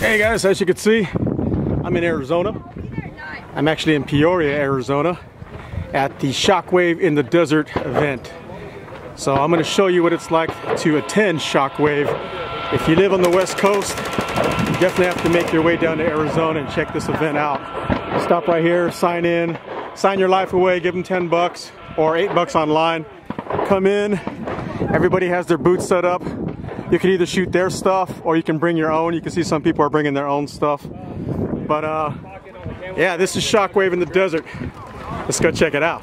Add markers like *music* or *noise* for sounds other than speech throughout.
Hey guys, as you can see, I'm in Arizona. I'm actually in Peoria, Arizona at the Shockwave in the Desert event. So I'm going to show you what it's like to attend Shockwave. If you live on the West Coast, you definitely have to make your way down to Arizona and check this event out. Stop right here, sign in, sign your life away, give them 10 bucks or 8 bucks online. Come in, everybody has their booths set up. You can either shoot their stuff or you can bring your own. You can see some people are bringing their own stuff. But uh, yeah, this is Shockwave in the desert. Let's go check it out.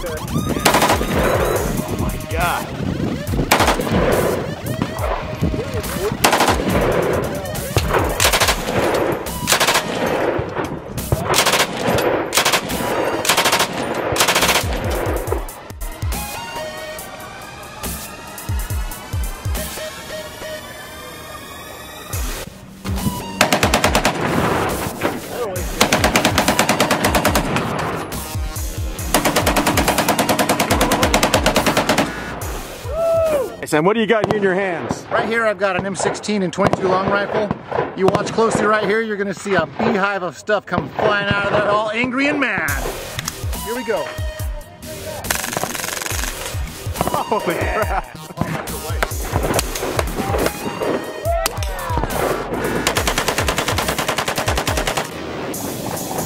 Oh And what do you got here in your hands? Right here I've got an M16 and 22 long rifle. You watch closely right here, you're gonna see a beehive of stuff come flying out of there all angry and mad. Here we go. Holy *laughs* crap.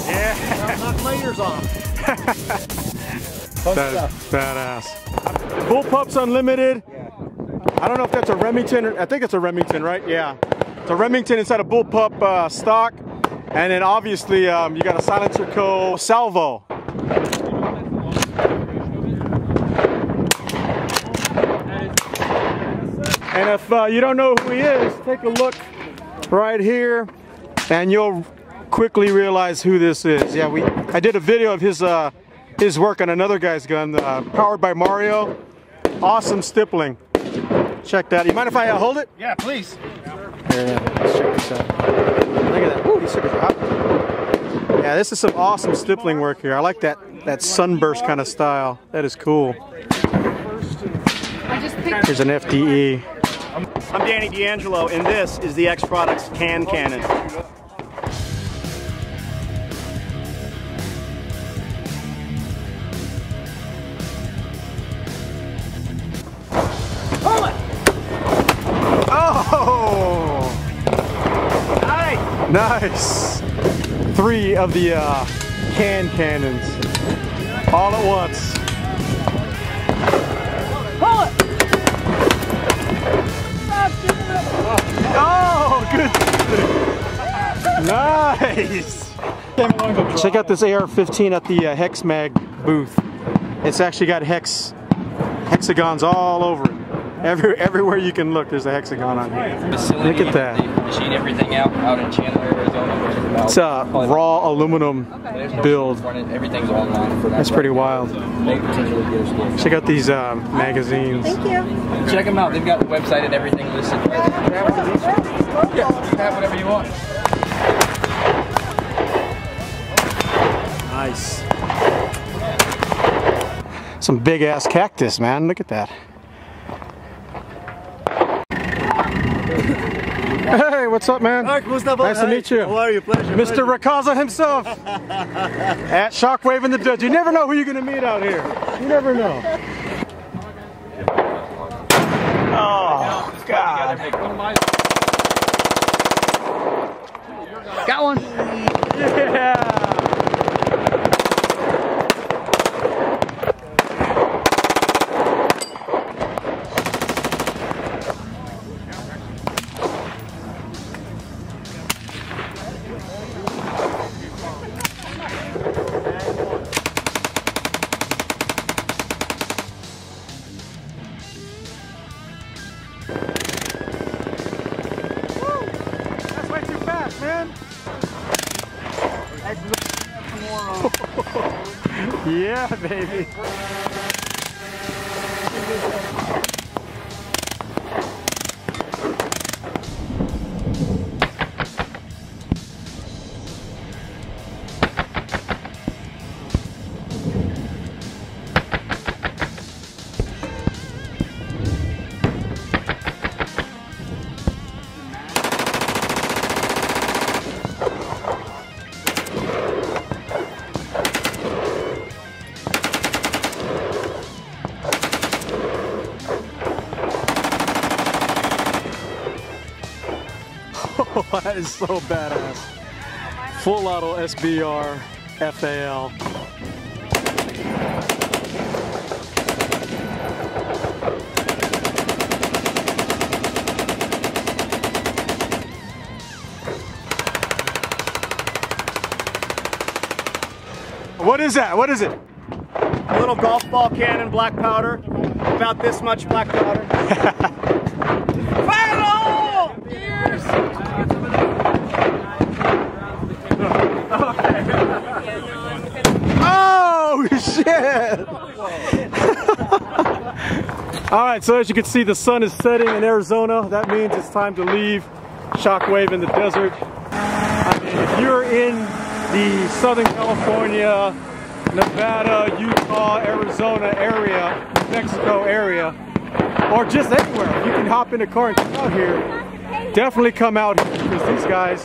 Yeah. Knock layers off. *laughs* Fun That is stuff. badass. Bullpups Unlimited. I don't know if that's a Remington. I think it's a Remington, right? Yeah. It's a Remington inside a bullpup uh, stock. And then obviously um, you got a Silencer Co. Salvo. And if uh, you don't know who he is, take a look right here and you'll quickly realize who this is. Yeah, we I did a video of his uh, his work on another guy's gun, uh, powered by Mario. Awesome stippling. Check that. You mind if I uh, hold it? Yeah, please. Here, let's check this out. Look at that. Ooh, these suckers are hot. Yeah, this is some awesome stippling work here. I like that that sunburst kind of style. That is cool. Here's an. FDE. I'm Danny D'Angelo, and this is the X Products Can Cannon. *laughs* Nice! Three of the uh, can cannons. All at once. Pull it. Oh, good. Nice. Check out this AR-15 at the uh, Hex Mag booth. It's actually got hex hexagons all over it. Every, everywhere you can look, there's a hexagon on here. facility. Look at that. They machine everything out out in Chandler, Arizona. which is about It's a probably raw aluminum there's no build. Everything's online for that. That's pretty wild. They potentially get us Check out these um, magazines. there. Check them out. They've got the website and everything listed. Right there. Grab one of these. Yeah, you can have whatever you want. Nice. Some big ass cactus, man. Look at that. Hey, what's up, man? Mustafa. Nice to meet you. How are you? Pleasure. Mr. Rakaza himself *laughs* at Shockwave in the Desert. You never know who you're going to meet out here. You never know. Oh, God. Got one. *laughs* yeah, baby. That is so badass. Full auto SBR FAL. What is that? What is it? A little golf ball cannon, black powder. About this much black powder. *laughs* Fire all! Oh shit! All right, so as you can see, the sun is setting in Arizona. That means it's time to leave Shockwave in the desert. I mean, if you're in the Southern California, Nevada, Utah, Arizona area, Mexico area, or just anywhere, you can hop in a car and come out here. Definitely come out here because these guys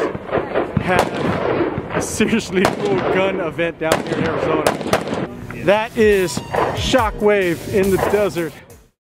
have a seriously cool gun event down here in Arizona. That is Shockwave in the desert.